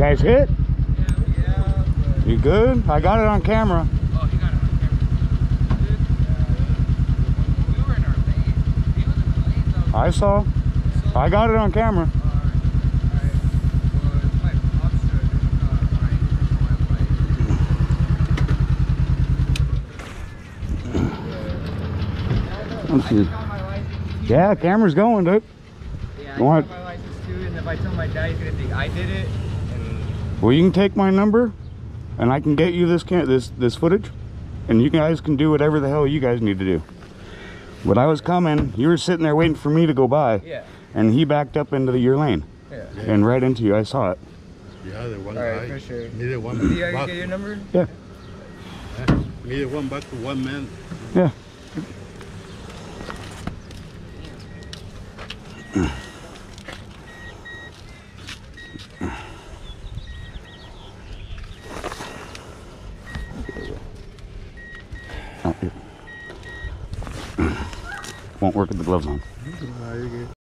guys hit? Yeah, but... You good? I got it on camera. Oh, he got it on camera. We were in our lane. He was in the lane, though. I saw. So- I got it on camera. Alright. Alright. Well, it's my pops should have mine. Let's see. I got my license too. Yeah, camera's going, dude. Yeah, I got my license too, and if I tell my dad, he's gonna think I did it. And Well, you can take my number, and I can get you this can this this footage, and you guys can do whatever the hell you guys need to do. When I was coming, you were sitting there waiting for me to go by, yeah, and he backed up into the, your lane yeah. and right into you. I saw it. Yeah, the one Alright, guy for sure. needed one Do you guys get your number? Yeah, Needed one buck for one man. yeah. Won't work with the gloves on.